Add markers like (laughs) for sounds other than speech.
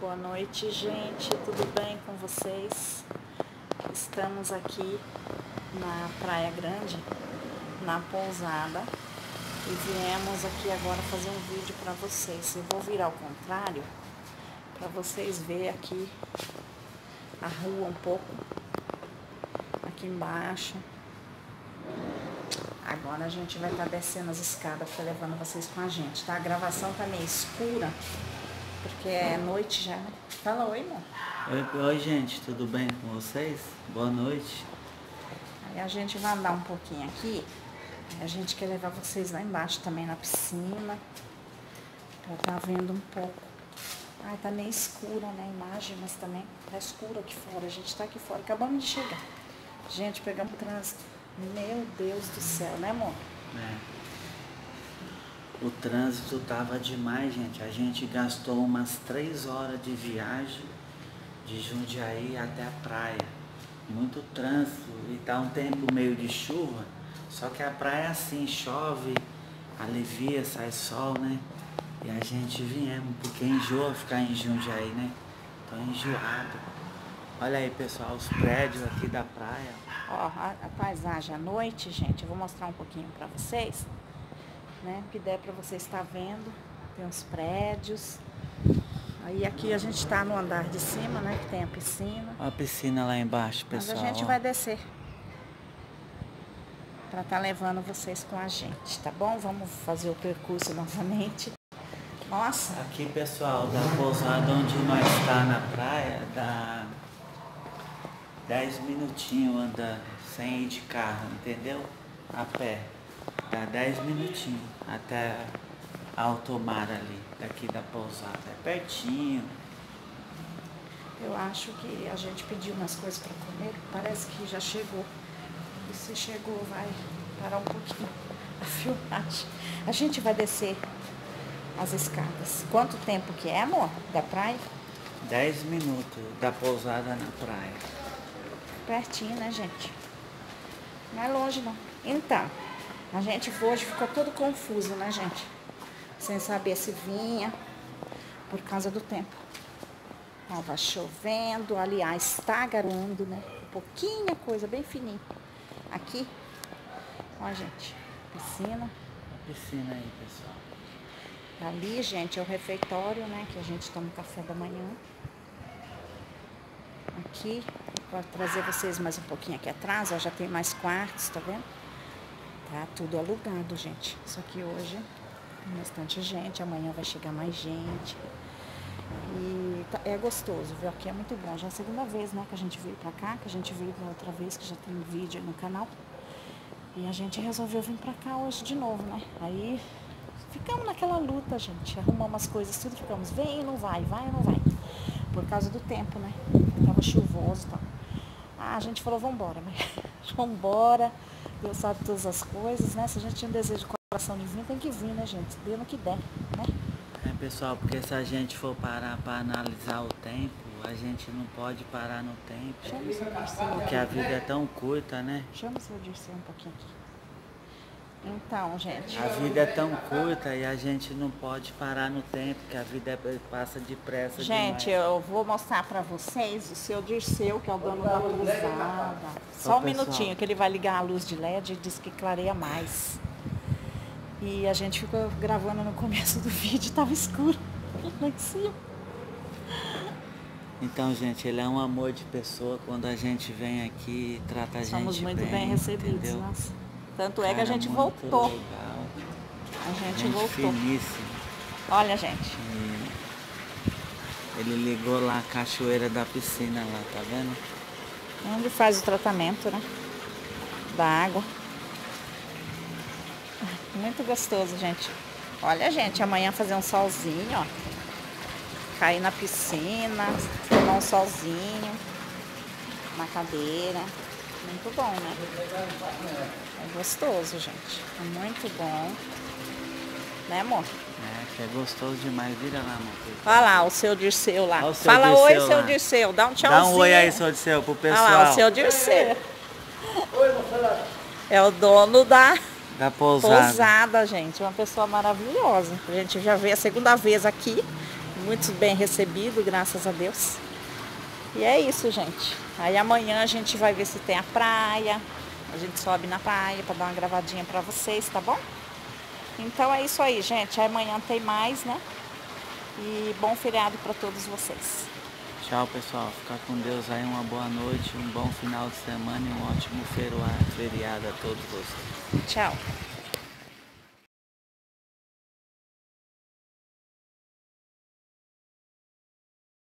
Boa noite, gente. Tudo bem com vocês? Estamos aqui na Praia Grande, na pousada, e viemos aqui agora fazer um vídeo para vocês. Eu vou virar ao contrário para vocês verem aqui a rua um pouco aqui embaixo. Agora a gente vai estar tá descendo as escadas, para levando vocês com a gente, tá? A gravação tá meio escura, porque é noite já, né? Fala oi, amor. Oi, oi, gente, tudo bem com vocês? Boa noite. Aí a gente vai andar um pouquinho aqui. A gente quer levar vocês lá embaixo também na piscina. Pra tá vendo um pouco. Ai, tá meio escura, né, a imagem, mas também tá escuro aqui fora. A gente tá aqui fora, acabamos de chegar. Gente, pegamos trânsito. Meu Deus do céu, né, amor? É. O trânsito tava demais, gente. A gente gastou umas três horas de viagem de Jundiaí até a praia. Muito trânsito e tá um tempo meio de chuva. Só que a praia é assim, chove, alivia, sai sol, né? E a gente viemos, porque enjoa ficar em Jundiaí, né? Tô enjoado. Olha aí, pessoal, os prédios aqui da praia. Ó, a, a paisagem à noite, gente, eu vou mostrar um pouquinho pra vocês né? Que der para você estar vendo. Tem uns prédios. Aí aqui a gente está no andar de cima, né? Que tem a piscina. A piscina lá embaixo, pessoal. Mas a gente vai descer. Para estar tá levando vocês com a gente, tá bom? Vamos fazer o percurso novamente. Nossa! Aqui, pessoal, da pousada onde nós está na praia, dá 10 minutinhos andando, sem ir de carro, entendeu? A pé. Dá 10 minutinhos até alto mar ali, daqui da pousada. É pertinho. Eu acho que a gente pediu umas coisas para comer, parece que já chegou. E se chegou, vai parar um pouquinho (laughs) a filmagem. A gente vai descer as escadas. Quanto tempo que é, amor, da praia? 10 minutos da pousada na praia. Pertinho, né, gente? Não é longe, não. Então, a gente hoje ficou todo confuso, né, gente? Sem saber se vinha por causa do tempo. Tava chovendo, aliás, está garoando, né? Pouquinha coisa, bem fininha. Aqui, ó, gente, piscina. Piscina aí, pessoal. Ali, gente, é o refeitório, né? Que a gente toma café da manhã. Aqui, para trazer vocês mais um pouquinho aqui atrás, ó, já tem mais quartos, tá vendo? Tá tudo alugado, gente. Só que hoje tem bastante gente, amanhã vai chegar mais gente. E tá, é gostoso, viu? Aqui é muito bom. Já é a segunda vez, né, que a gente veio pra cá, que a gente veio da outra vez, que já tem vídeo no canal. E a gente resolveu vir pra cá hoje de novo, né? Aí ficamos naquela luta, gente. Arrumamos as coisas, tudo, ficamos, vem ou não vai, vai ou não vai. Por causa do tempo, né? Tava chuvoso e tal. Ah, a gente falou, vambora, mas (laughs) vambora. Deus sabe todas as coisas, né? Se a gente tinha um desejo de coração de vir, tem que vir, né, gente? Dê no que der, né? É, pessoal, porque se a gente for parar para analisar o tempo, a gente não pode parar no tempo. Chama o seu Dirceu. Porque a vida é tão curta, né? Chama o seu Dirceu um pouquinho aqui. Então, gente. A vida é tão curta e a gente não pode parar no tempo, que a vida é, passa depressa Gente, demais. eu vou mostrar para vocês o seu Dirceu, que é o dono da pousada. Só um minutinho, que ele vai ligar a luz de LED e diz que clareia mais. E a gente ficou gravando no começo do (laughs) vídeo, tava escuro. (laughs) Lá em cima. Então, gente, ele é um amor de pessoa quando a gente vem aqui e trata a Somos gente bem. Somos muito bem recebidos, entendeu? nossa. Tanto é que a gente voltou. Legal. A gente, gente voltou. Olha, gente. E ele ligou lá a cachoeira da piscina lá, tá vendo? Onde faz o tratamento, né? Da água. Muito gostoso, gente. Olha, gente, amanhã fazer um solzinho, ó. Cair na piscina, tomar um solzinho na cadeira. Muito bom, né? É gostoso, gente. É muito bom. Né, amor? É, que é gostoso demais. Vira lá, amor. Olha lá, o seu Dirceu lá. Seu Fala Dirceu oi, lá. seu Dirceu. Dá um tchauzinho. Dá um oi aí, seu Dirceu, pro pessoal. Olha lá, o seu Dirceu. Oi, É o dono da... Da pousada. Pousada, gente. Uma pessoa maravilhosa. A gente já veio a segunda vez aqui. muito bem recebido, graças a Deus. E é isso, gente. Aí amanhã a gente vai ver se tem a praia. A gente sobe na praia para dar uma gravadinha para vocês, tá bom? Então é isso aí, gente. Amanhã tem mais, né? E bom feriado para todos vocês. Tchau, pessoal. Ficar com Deus aí. Uma boa noite, um bom final de semana e um ótimo feriado a todos vocês. Tchau.